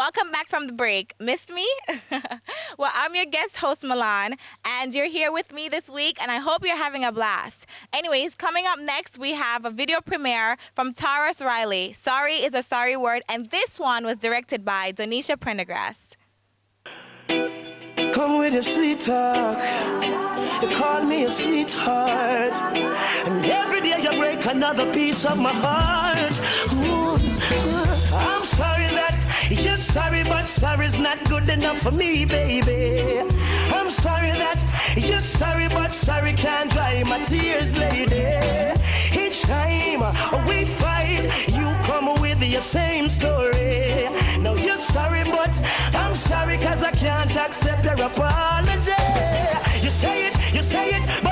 Welcome back from the break. Missed me? well, I'm your guest host, Milan, and you're here with me this week, and I hope you're having a blast. Anyways, coming up next, we have a video premiere from Tarrus Riley. Sorry is a sorry word, and this one was directed by Donisha Prendergast. Come with your sweet talk. You call me a sweetheart. And every day you break another piece of my heart. Ooh, I'm sorry you're sorry, but sorry's not good enough for me, baby. I'm sorry that you're sorry, but sorry can't dry my tears, lady. Each time we fight, you come with your same story. Now you're sorry, but I'm sorry cause I can't accept your apology. You say it, you say it,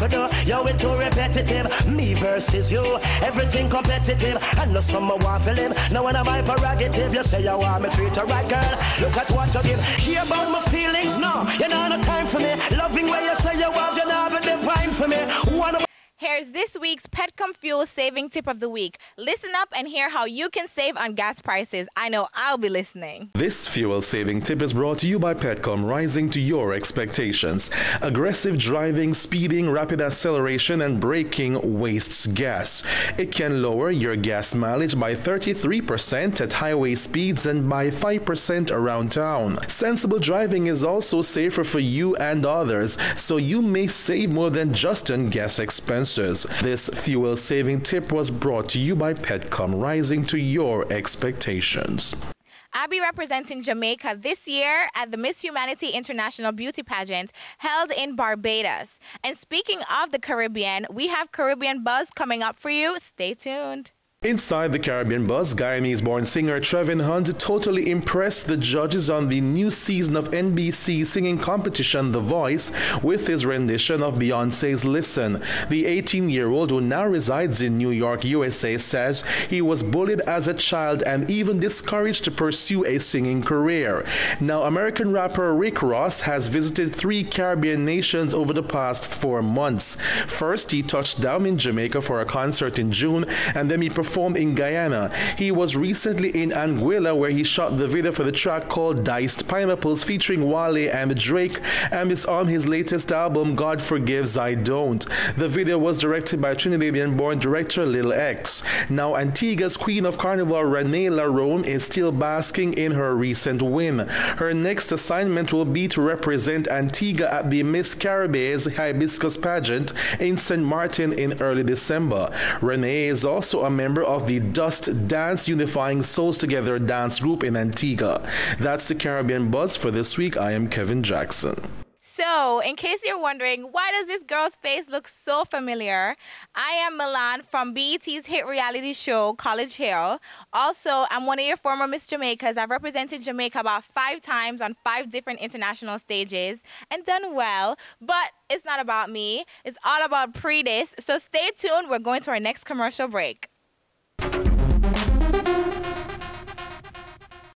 for do? Yo, it too repetitive. Me versus you, everything competitive. I know some want for. Now when I'm my prerogative, you say you want me treat her right, girl. Look at what you give. Hear about my feelings, now. You Here's this week's Petcom Fuel saving tip of the week. Listen up and hear how you can save on gas prices. I know I'll be listening. This fuel saving tip is brought to you by Petcom, rising to your expectations. Aggressive driving, speeding, rapid acceleration, and braking wastes gas. It can lower your gas mileage by 33% at highway speeds and by 5% around town. Sensible driving is also safer for you and others, so you may save more than just on gas expenses. This fuel saving tip was brought to you by Petcom, rising to your expectations. I'll be representing Jamaica this year at the Miss Humanity International Beauty Pageant held in Barbados. And speaking of the Caribbean, we have Caribbean Buzz coming up for you. Stay tuned. Inside the Caribbean Buzz, Guyanese born singer Trevin Hunt totally impressed the judges on the new season of NBC singing competition The Voice with his rendition of Beyonce's Listen. The 18 year old, who now resides in New York, USA, says he was bullied as a child and even discouraged to pursue a singing career. Now, American rapper Rick Ross has visited three Caribbean nations over the past four months. First, he touched down in Jamaica for a concert in June, and then he performed performed in Guyana. He was recently in Anguilla where he shot the video for the track called Diced Pineapples featuring Wale and Drake and is on his latest album God Forgives I Don't. The video was directed by Trinidadian born director Lil X. Now Antigua's Queen of Carnival Renee LaRome is still basking in her recent win. Her next assignment will be to represent Antigua at the Miss Caribbean's Hibiscus pageant in St. Martin in early December. Renee is also a member member of the Dust Dance Unifying Souls Together dance group in Antigua. That's the Caribbean Buzz for this week. I am Kevin Jackson. So, in case you're wondering, why does this girl's face look so familiar? I am Milan from BET's hit reality show, College Hill. Also, I'm one of your former Miss Jamaicas. I've represented Jamaica about five times on five different international stages and done well. But it's not about me, it's all about Pree Dis. So, stay tuned. We're going to our next commercial break.